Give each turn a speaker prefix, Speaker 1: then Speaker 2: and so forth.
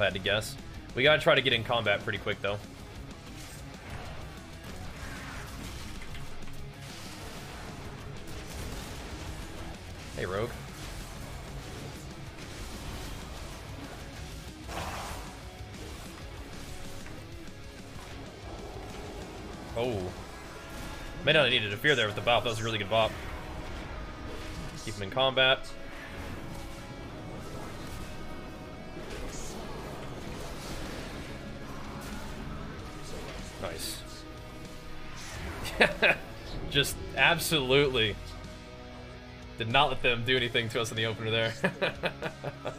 Speaker 1: I had to guess. We gotta try to get in combat pretty quick, though. Hey, Rogue. Oh. May not have needed to fear there with the bop. That was a really good bop. Keep him in combat. Nice. Just absolutely did not let them do anything to us in the opener there.